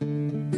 Música